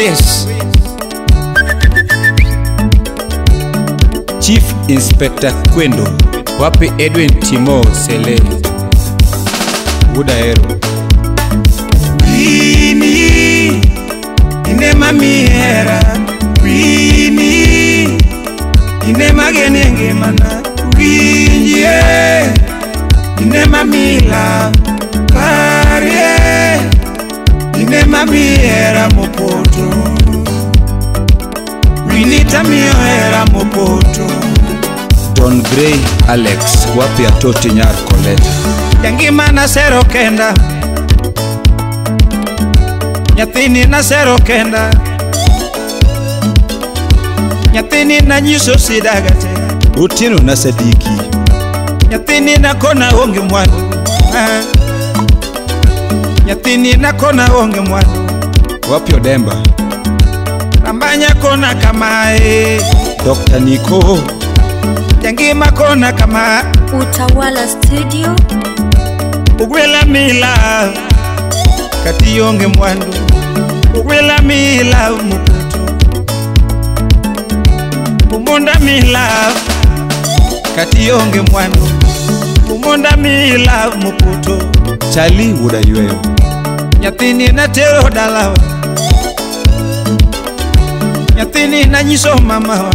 Chris. Chief Inspector Kwendo, wapi Edwin Timo Sele, Budaero. Kwini inema ine kwini inema mana. kwinye inema mila, kwini Ne mami era mo poto Rinita mio era mo poto Don Gray Alex wapi atoti nyar koleta Yangi mana sero kenda Nyathini na sero kenda Nyathini na nyiso sidagate Otieno na sadiki Nyathini na kona onge mwanu uh -huh. nyathini nakona onge mwandu wapyo demba rambanya kona kamae dr niko jangima kona kama utawala studio ugwela mila kati onge mwandu ugwela mila mukutu umunda mila kati onge mwandu umunda mila mukutu chali udayweyo nyathini ne tero dalawa nyathini nanyiso mamawa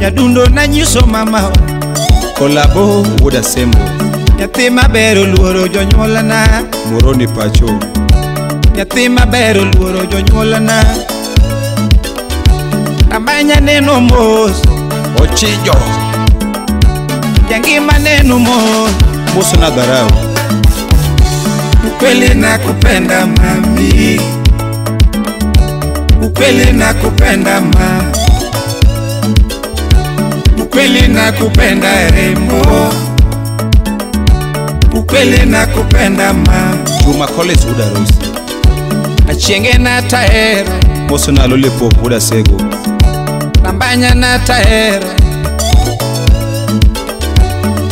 jadundo nanyiso mamawa kolabo wudasembo nyathi maber oluoro jonyuolna moro ni pacho nyathi maber oluoro jonyuolna tambanya neno mos ochijo jangima neno mos mosona dharau Ukweli na kupenda mami, ukweli na kupenda ma, ukweli na kupenda remo, ukweli na kupenda ma. Juma College Uda Rose achienge na taera moso na lollipop Uda Sego nambanya na taera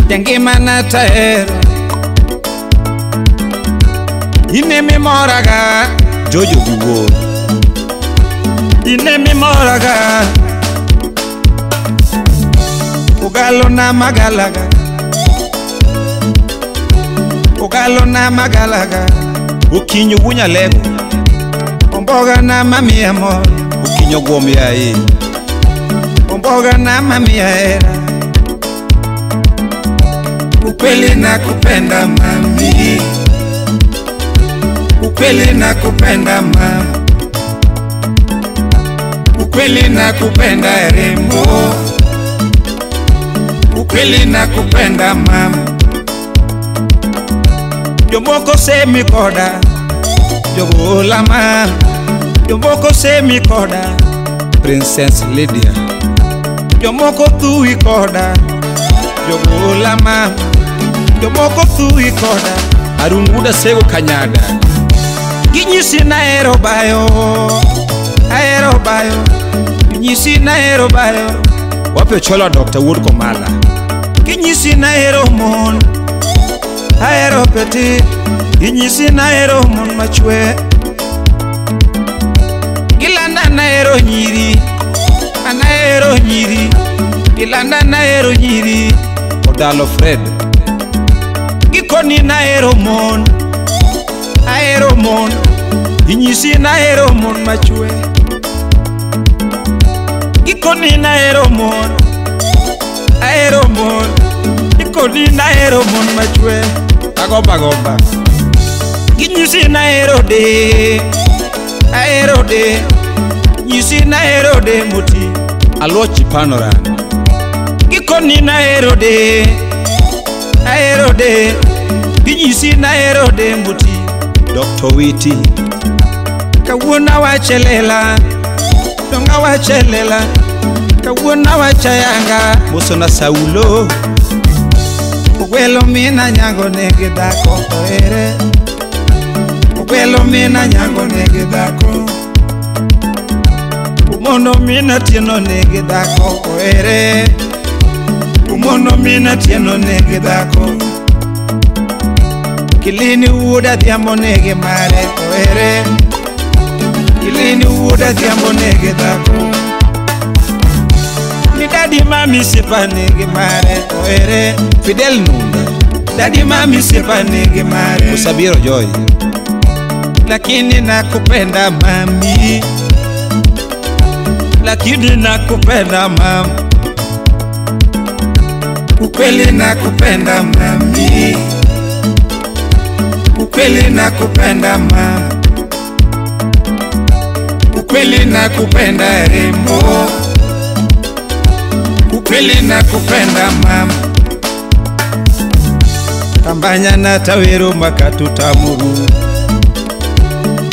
jangima na taera inemimoraga jojo giwuon inemimoraga ugalona magalaga ugalona magalaga ukinyo gunyalego ombogana mamiya mor ukinyo gwomyae ombogana mamiya era kupeli na kupenda mami ukweli na kupenda mama, ukweli na kupenda Remo, ukweli na kupenda mama. Jomoko semi koda jogola mama, jomoko semi koda Princess Lydia, jomoko thui koda jogola mama, jomoko thui koda Arunguda segu kanyada. Ginyisi nahero bayo oh. Ahero bayo oh. Ginyisi nahero bayo oh. Wape chola Dr. Wood Komala Ginyisi nahero mon Ahero peti Ginyisi nahero mon machwe Gilanda nahero nyiri Anahero nyiri Gilanda nahero nyiri Odalo Fred Gikoni nahero mon Gikoni nahero mon mon Inyisi nahero mon machwe Ikoni nahero mon Ahero mon Ikoni nahero mon machwe Agomba gomba Inyisi nahero de Ahero de Inyisi nahero de muti Aluochi panoran Ikoni nahero de Ahero de Inyisi nahero de muti Dr. Witi Kawuna wachelela Donga wachelela Kawuna wachayanga Muso na saulo Uwelo mina nyango negedako ere Uwelo mina nyango negedako Umono mina tieno negedako ere Umono mina tieno negedako ere kilini wuda thiambo nege mare oere kilini wuda thiambo nege dhako ni dadi mami sipa nege mare oere fidel nunda dadi mami sipa nege mare usabiro joy lakini nakupenda mami lakini nakupenda mami ukweli nakupenda mami ukweli na kupenda ma ukweli na kupenda emo ukweli na kupenda mama tambanya na tawero makatu tamuru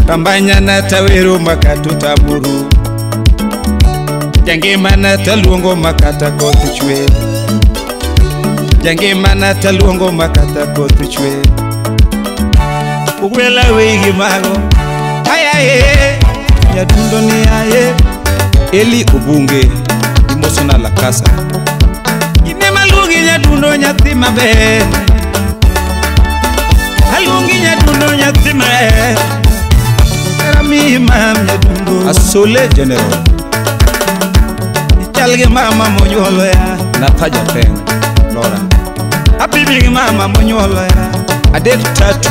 tambanya na tawero makatu tamuru jangimana taluongo makata kothuchwe jangimana taluongo makata kothuchwe kukwela weigi mago ayaye ni yaye eli obunge na lakasa gine maluongi nyadundo nyathi maber aluongi nyadundo nyathi maber aramiyi mam nyadundo asole general ichal gi mama monyuoloya natha lora abibi gi mama monyuoloya adek tatu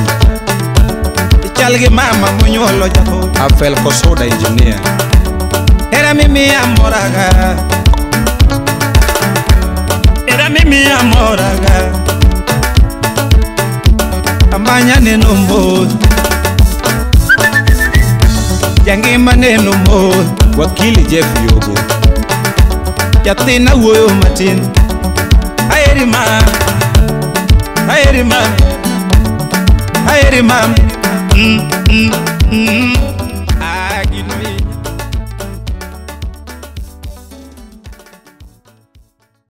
chal gi mama monyuolo jathum Abel Kosoda engineer Era mimi amoraga Era mimi amoraga Amanya neno mbodhi Jangima neno mbodhi Wakili Jeff Yogo Jathina wuoyo matin Aeri ma